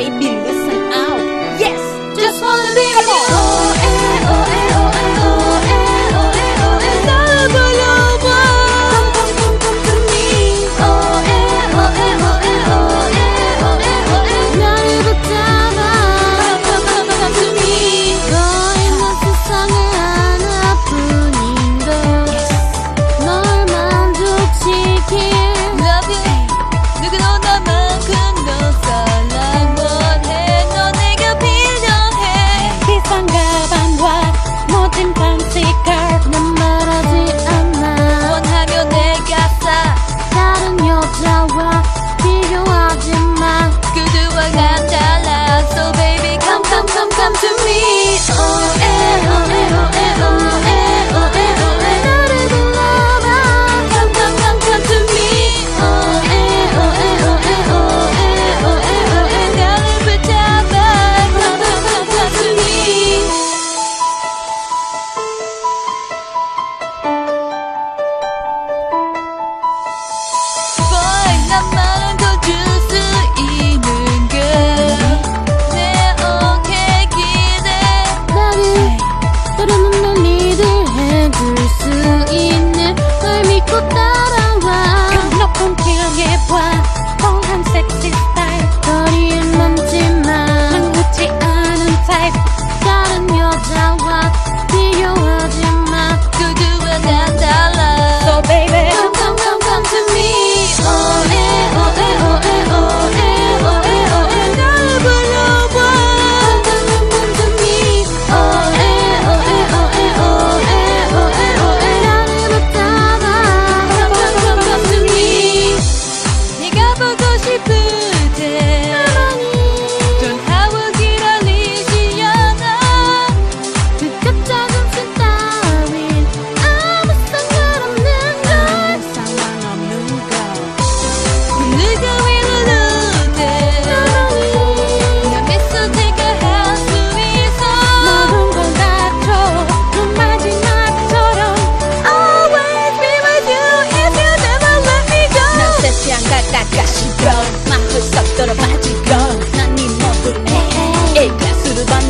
baby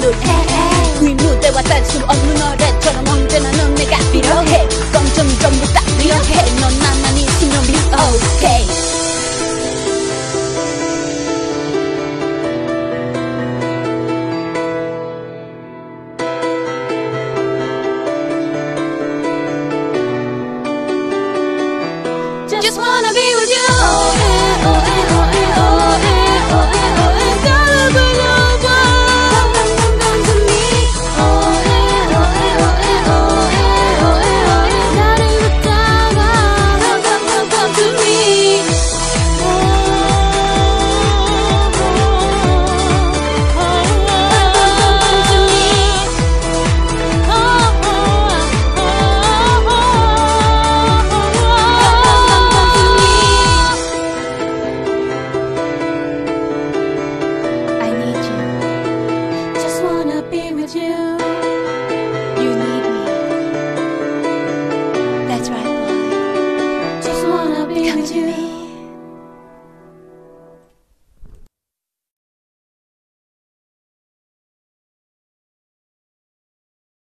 룰루해 위무대와 뗄수 없는 노래처럼 언제나 넌 내가 필요해 검정 전부 다 필요해 넌 나만이 있으면 be okay Just wanna be with you. Oh, eh, oh, eh, oh, eh, oh, eh, oh, eh,